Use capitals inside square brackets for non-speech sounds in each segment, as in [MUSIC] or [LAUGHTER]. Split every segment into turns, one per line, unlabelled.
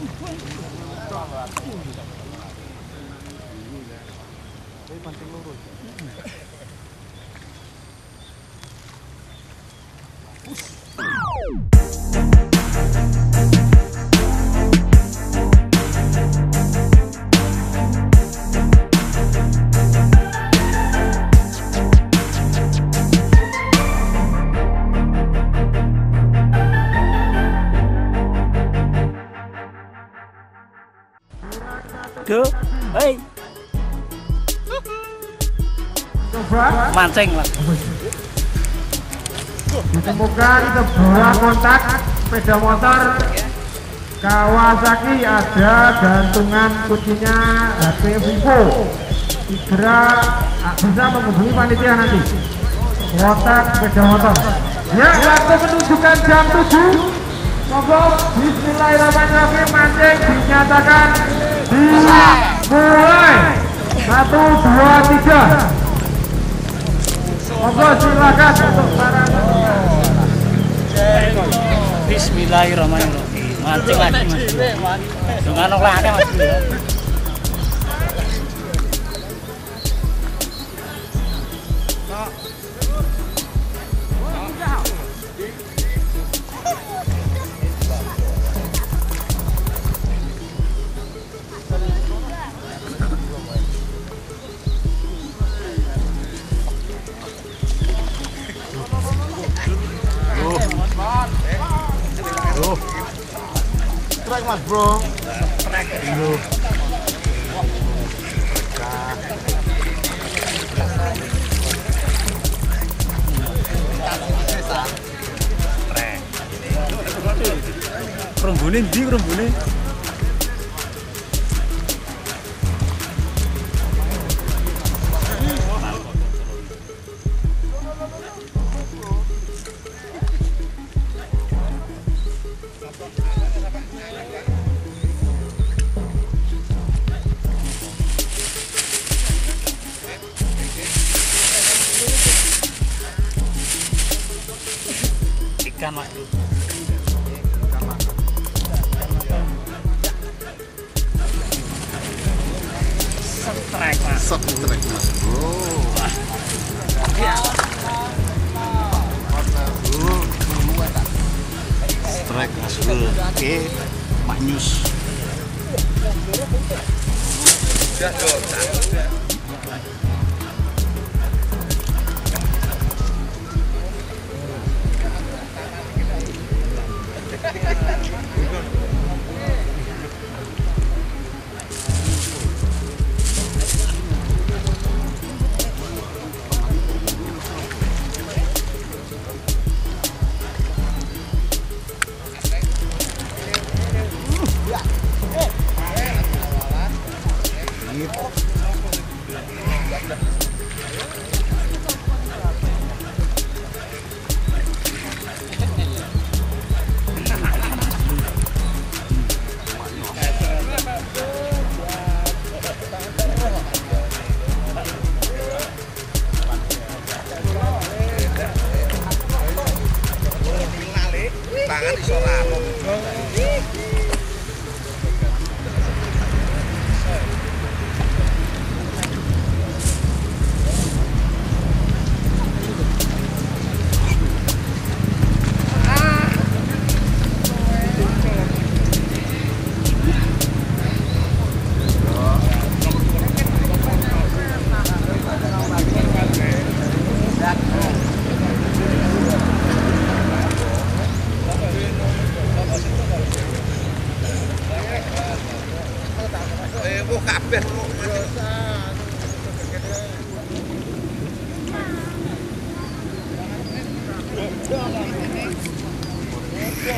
Tapi pancing lurus. Push. Duh, hei, mancing lah.
ditemukan sebuah kontak sepeda motor. Kawasaki ada gantungan kuncinya HP Vivo. Segera ah, bisa menghubungi panitia nanti. Kontak sepeda motor. Ya waktu menunjukkan jam 7 monggo Bismillahirrahmanirrahim. Mancing dinyatakan dimulai satu dua tiga monggo silakan untuk para
Bismillahirrahmanirrahim. Mancing lagi mas. Dengan olahnya mas.
Bro.
Kerumbune ndi kerumbune?
Set strike mas bro. Strike mas bro. Oke. Manyus.
tangan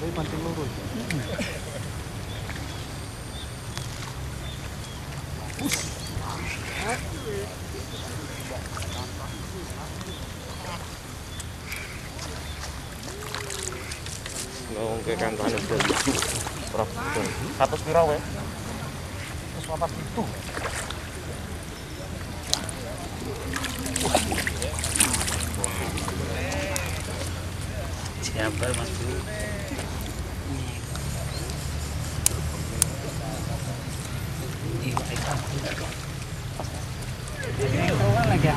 Tapi pancing lurus. Nong ke prof. Satu spiral
100 Terus apa itu?
siapa mas bu Iya, ikan. Ini kawan lagi ya?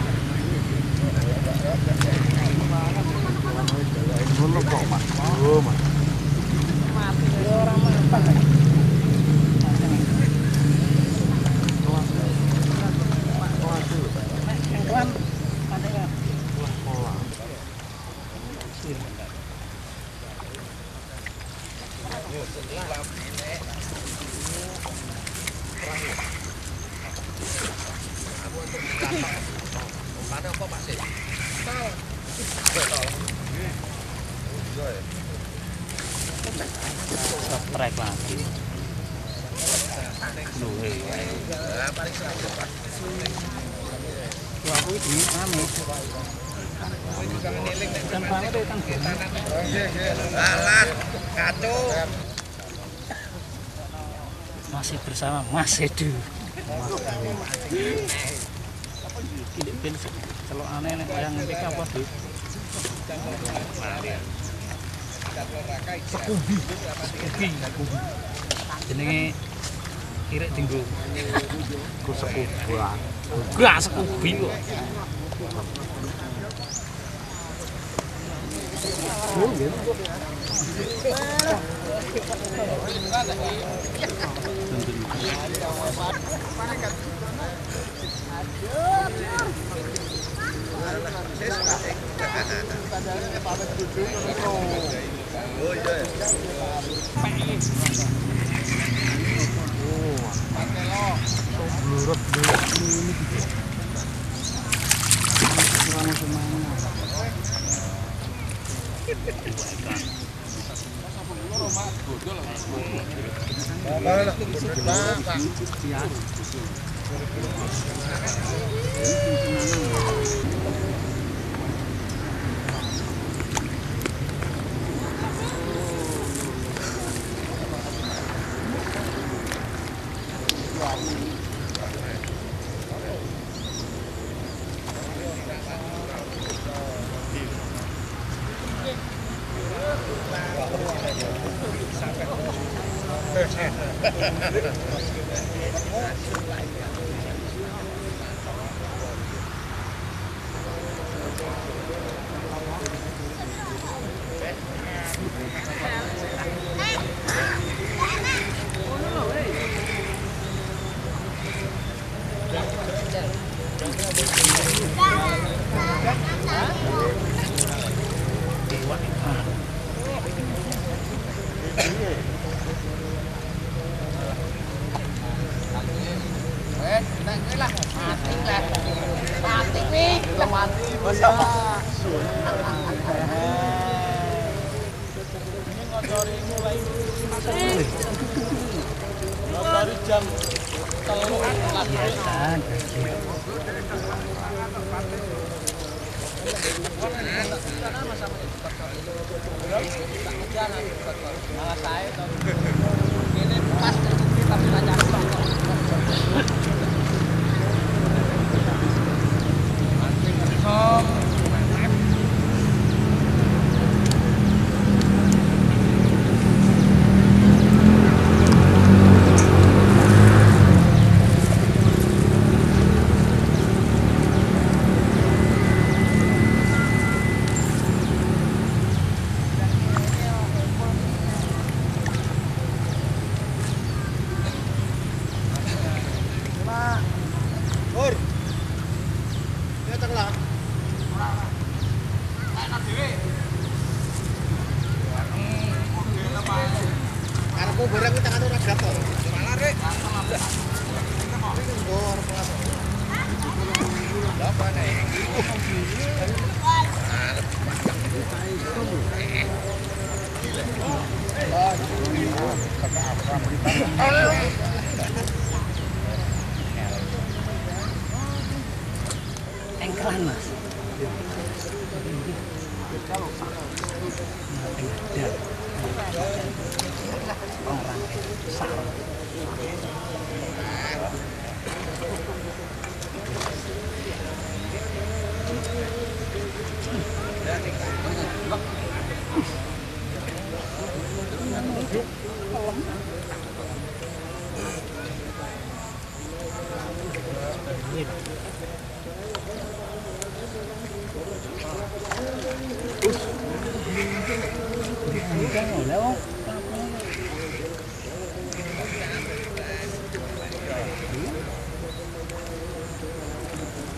Dulu kok, Mas. Oh, Mas.
Ada?
Mana apa Pak Sih?
Strike lagi. Duh.
Lah paling saja Pak.
Wah, banget.
Alah, kacau.
Masih bersama Mas Edu. Ini ben kalau aneh nek yang ngerti apa tuh? Sekubi. Sekubi. Jenenge kirek tinggu.
Ku sekubuan.
Gak sekubi kok.
Oh Oh my god. Bapak, Ha, ha, ha, ha, ha. Iya. Pur.
Engkelan mas. Orang.
Thank
you.
nghìn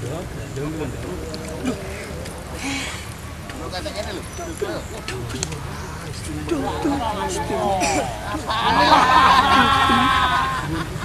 Don't, don't, don't.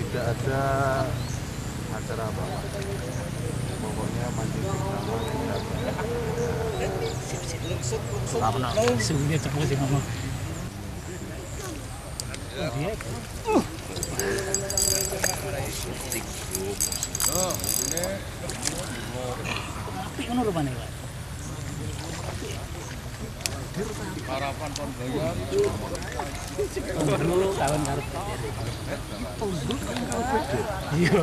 tidak ada acara apa pak pokoknya mancing bersama tidak
Apa cepet sih Apik ngono rupane, Pak.
Harapan kon bayar.
Dulu kawan karo Iya.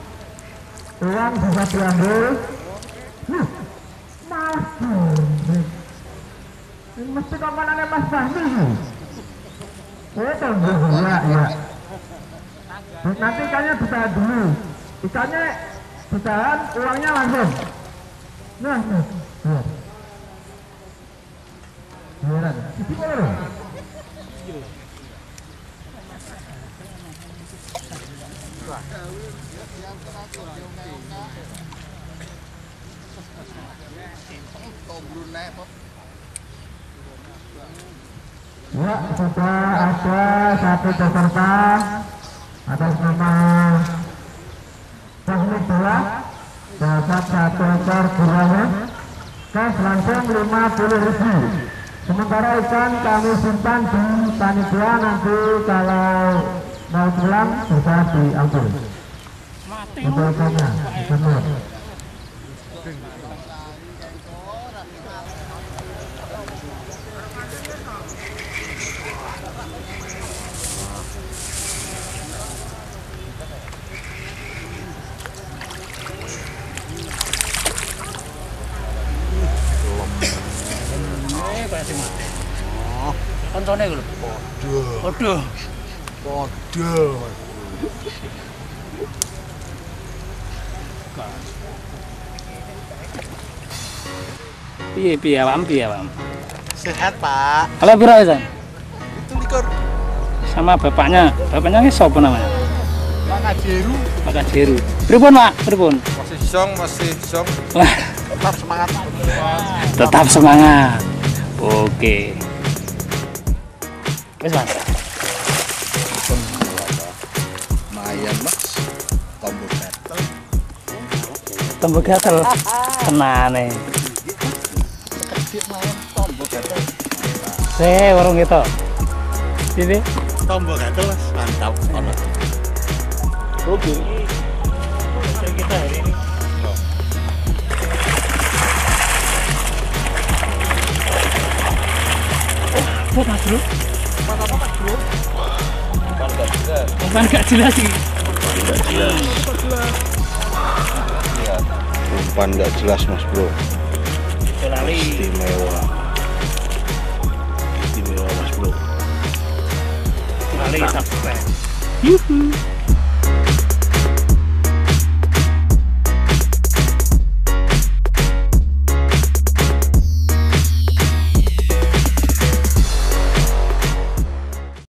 uang bisa diambil nah ini mesti kamanannya mas Fahmi oh tunggu ya ya nanti ikannya ditahan dulu. Ikannya ditahan uangnya langsung. Nah, nah, nah. Beneran, itu Ya, sudah ada satu peserta atas nama teknik bola dapat satu ekor gurame cash langsung 50 ribu. Sementara ikan kami simpan di panitia nanti kalau mau pulang bisa diambil untuk ikannya benar
Waduh.
Piye piye awam piye awam.
Sehat, Pak.
Kalau piro ya, San?
Itu likur.
Sama bapaknya. Bapaknya ini siapa namanya?
Pak Kajeru.
Pak Kajeru. Pripun, Pak? Pripun?
Masih song, masih song.
Wah, [LAUGHS]
Tetap semangat.
tetap semangat. Oke. Wes, Mas. Tembok gatel. [LAUGHS] Tenane.
Battle.
Se, warung itu. Sini.
tombol mas mantap ono
Hasil kita hari ini. Oh, mas bro. Umpan gak jelas sih.
Umpan nggak jelas mas bro. Istimewa. Istimewa mas bro.
Lali subscribe.